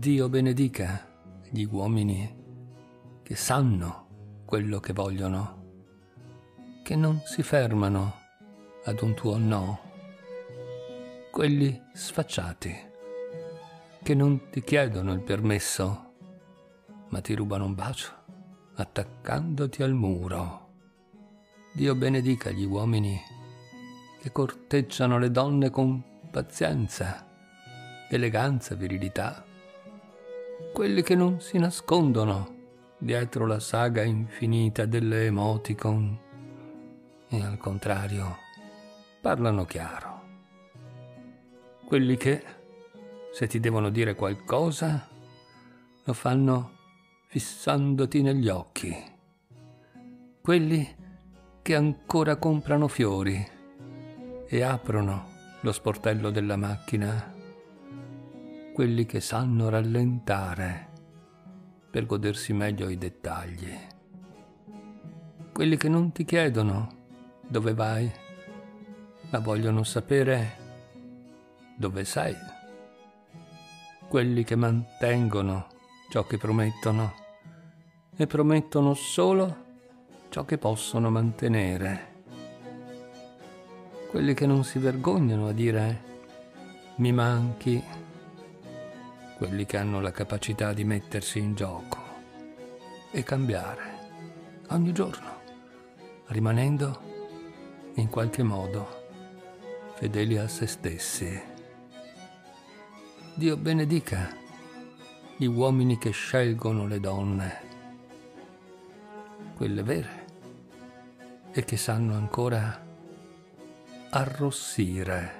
Dio benedica gli uomini che sanno quello che vogliono, che non si fermano ad un tuo no, quelli sfacciati, che non ti chiedono il permesso, ma ti rubano un bacio attaccandoti al muro. Dio benedica gli uomini che corteggiano le donne con pazienza, eleganza, virilità, quelli che non si nascondono dietro la saga infinita delle emoticon e al contrario parlano chiaro. Quelli che, se ti devono dire qualcosa, lo fanno fissandoti negli occhi. Quelli che ancora comprano fiori e aprono lo sportello della macchina. Quelli che sanno rallentare per godersi meglio i dettagli. Quelli che non ti chiedono dove vai, ma vogliono sapere dove sei. Quelli che mantengono ciò che promettono e promettono solo ciò che possono mantenere. Quelli che non si vergognano a dire mi manchi, quelli che hanno la capacità di mettersi in gioco e cambiare ogni giorno, rimanendo in qualche modo fedeli a se stessi. Dio benedica gli uomini che scelgono le donne, quelle vere, e che sanno ancora arrossire